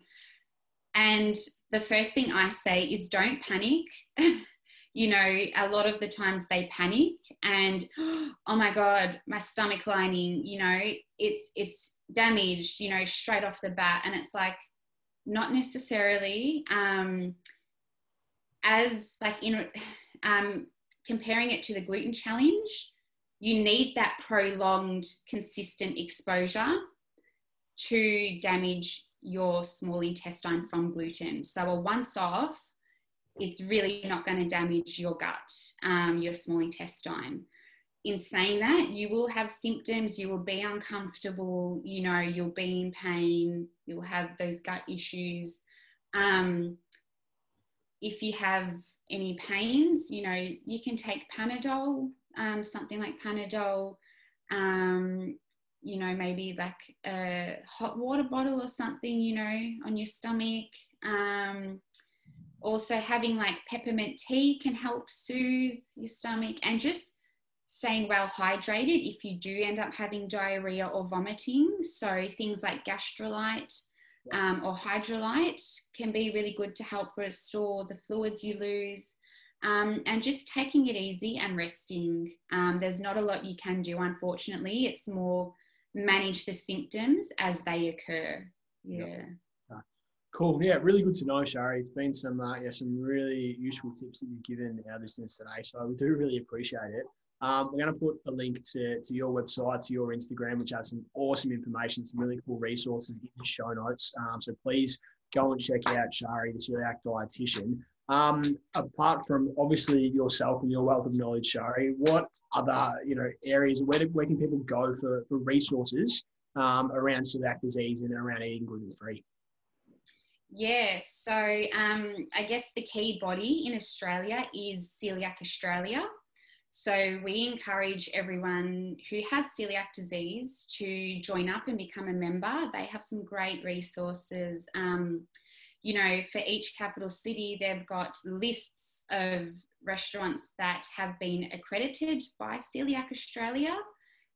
and the first thing I say is don't panic. you know, a lot of the times they panic and oh my god, my stomach lining, you know, it's it's damaged, you know, straight off the bat, and it's like not necessarily. Um, as like know um, comparing it to the gluten challenge, you need that prolonged, consistent exposure to damage your small intestine from gluten. So a once off, it's really not going to damage your gut, um, your small intestine. In saying that, you will have symptoms, you will be uncomfortable, you know, you'll be in pain, you'll have those gut issues. Um, if you have any pains, you know, you can take Panadol, um, something like Panadol, um, you know, maybe like a hot water bottle or something, you know, on your stomach. Um, also, having like peppermint tea can help soothe your stomach and just staying well hydrated if you do end up having diarrhea or vomiting. So, things like Gastrolyte um, or Hydralyte can be really good to help restore the fluids you lose. Um, and just taking it easy and resting. Um, there's not a lot you can do, unfortunately. It's more manage the symptoms as they occur. Yeah. Yep. Cool. Yeah, really good to know, Shari. It's been some uh, yeah some really useful tips that you've given our listeners today. So we do really appreciate it. Um, we're going to put a link to, to your website, to your Instagram, which has some awesome information, some really cool resources in the show notes. Um, so please go and check out Shari, the celiac dietitian. Um, apart from obviously yourself and your wealth of knowledge, Shari, what other you know areas where, do, where can people go for, for resources um, around celiac disease and around eating gluten free? Yeah, so um, I guess the key body in Australia is Coeliac Australia. So we encourage everyone who has celiac disease to join up and become a member. They have some great resources. Um, you know, for each capital city, they've got lists of restaurants that have been accredited by Coeliac Australia.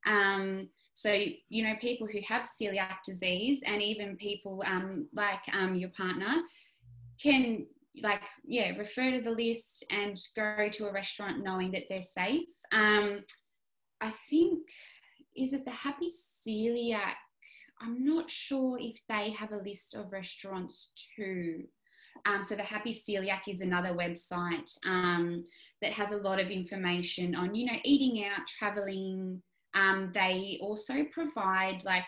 Um, so, you know, people who have celiac disease and even people um, like um, your partner can, like, yeah, refer to the list and go to a restaurant knowing that they're safe. Um, I think, is it the Happy Coeliac? I'm not sure if they have a list of restaurants too. Um, so the Happy Coeliac is another website um, that has a lot of information on, you know, eating out, traveling, um, they also provide, like,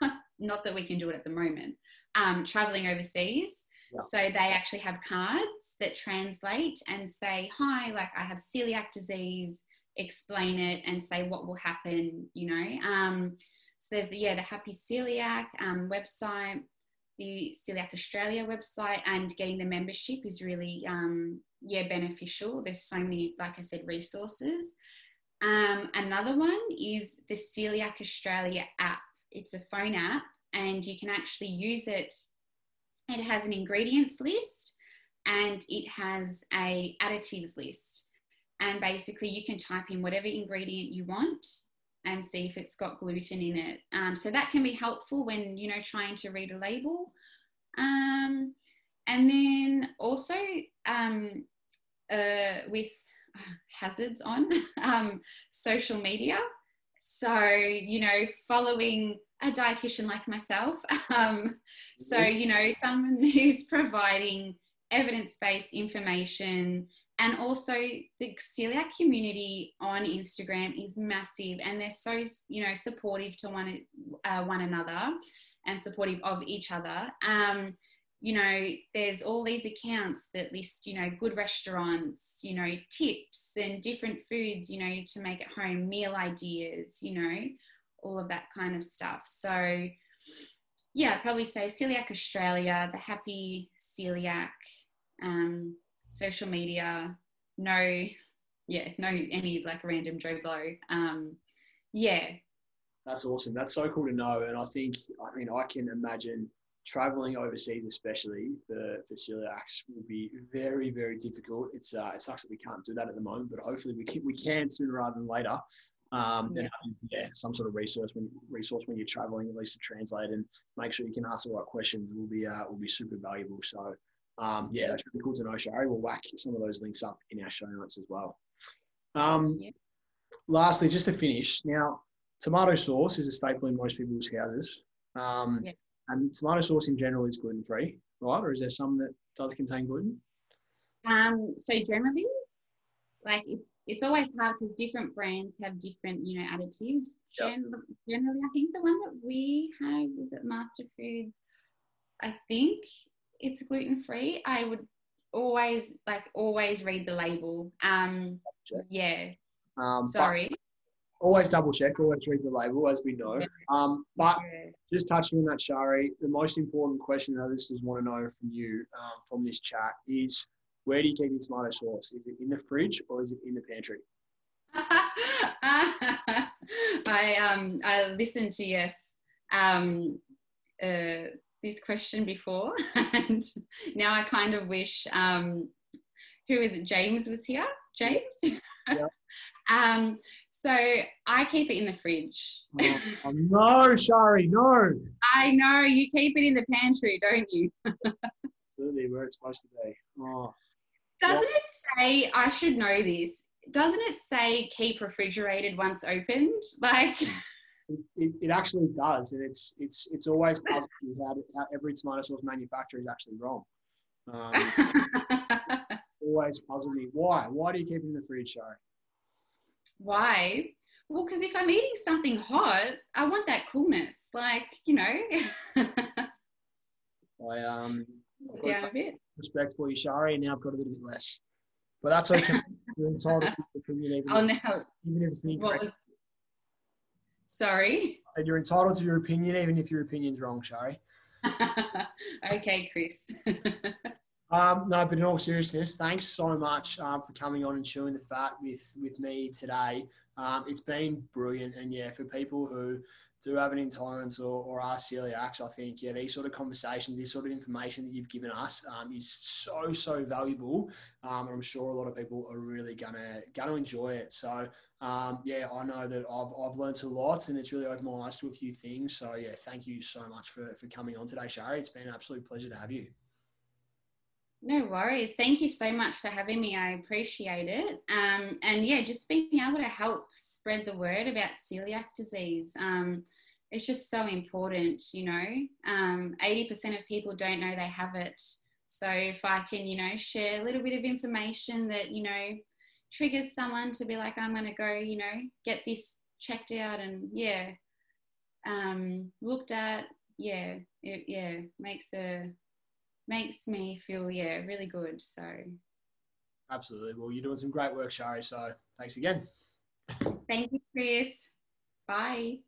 not that we can do it at the moment, um, traveling overseas. So they actually have cards that translate and say, Hi, like, I have celiac disease, explain it and say what will happen, you know. Um, so there's the, yeah, the Happy Coeliac um, website, the Coeliac Australia website, and getting the membership is really, um, yeah, beneficial. There's so many, like I said, resources. Um, another one is the Coeliac Australia app. It's a phone app and you can actually use it. It has an ingredients list and it has a additives list. And basically you can type in whatever ingredient you want and see if it's got gluten in it. Um, so that can be helpful when, you know, trying to read a label. Um, and then also um, uh, with hazards on um, social media. So, you know, following a dietitian like myself. Um, so, mm-hmm. you know, someone who's providing evidence based information. And also, the celiac community on Instagram is massive and they're so, you know, supportive to one, uh, one another and supportive of each other. Um, you know, there's all these accounts that list, you know, good restaurants, you know, tips and different foods, you know, to make at home, meal ideas, you know, all of that kind of stuff. So, yeah, I'd probably say Coeliac Australia, the Happy Coeliac, um, social media, no, yeah, no any like random Joe Blow. Um, yeah. That's awesome. That's so cool to know. And I think, I mean, I can imagine traveling overseas, especially for, for celiacs, will be very, very difficult. It's uh, it sucks that we can't do that at the moment, but hopefully we can, we can sooner rather than later. Um, yeah. And, yeah, some sort of resource when resource when you're traveling, at least to translate and make sure you can ask the right questions will be uh, will be super valuable. So um, yeah, that's really cool to know, Shari. We'll whack some of those links up in our show notes as well. Um, yeah. Lastly, just to finish, now tomato sauce is a staple in most people's houses. Um, yeah. And tomato sauce in general is gluten free, right? Or is there some that does contain gluten? Um, so generally, like it's it's always hard because different brands have different you know additives. Yep. Gen- generally, I think the one that we have is at Master Foods. I think it's gluten free. I would always like always read the label. Um, yeah. Um, Sorry always double check, always read the label, as we know. Um, but just touching on that, Shari, the most important question that listeners want to know from you um, from this chat is where do you keep your tomato sauce? Is it in the fridge or is it in the pantry? I um I listened to yes um uh, this question before, and now I kind of wish um who is it? James was here. James. Yeah. um, So I keep it in the fridge. Oh, oh, no, Shari, no. I know you keep it in the pantry, don't you? Absolutely, where it's supposed to be. Oh, Doesn't it say? I should know this. Doesn't it say keep refrigerated once opened? Like, it, it, it actually does, and it's it's it's always puzzled me how, how every tomato sauce manufacturer is actually wrong. Um, always puzzled me. Why? Why do you keep it in the fridge, Shari? why? Well, because if I'm eating something hot, I want that coolness. Like, you know, I um I've got down a bit. respect for you, Shari, and now I've got a little bit less. But that's okay. You're entitled to your opinion, even, Oh if, no. even if it's incorrect. was... Sorry. And you're entitled to your opinion, even if your opinion's wrong, Shari. okay, Chris. Um, no, but in all seriousness, thanks so much um, for coming on and chewing the fat with with me today. Um, it's been brilliant, and yeah, for people who do have an intolerance or, or are celiacs, I think yeah, these sort of conversations, this sort of information that you've given us um, is so so valuable. Um, and I'm sure a lot of people are really gonna gonna enjoy it. So um, yeah, I know that I've I've learned a lot, and it's really opened my eyes to a few things. So yeah, thank you so much for for coming on today, Shari. It's been an absolute pleasure to have you. No worries. Thank you so much for having me. I appreciate it. Um, and yeah, just being able to help spread the word about celiac disease. Um, it's just so important, you know. Um, 80% of people don't know they have it. So if I can, you know, share a little bit of information that, you know, triggers someone to be like, I'm going to go, you know, get this checked out and yeah, um, looked at. Yeah, it yeah makes a makes me feel yeah really good so Absolutely. Well, you're doing some great work, Shari. So thanks again. thank you chris bye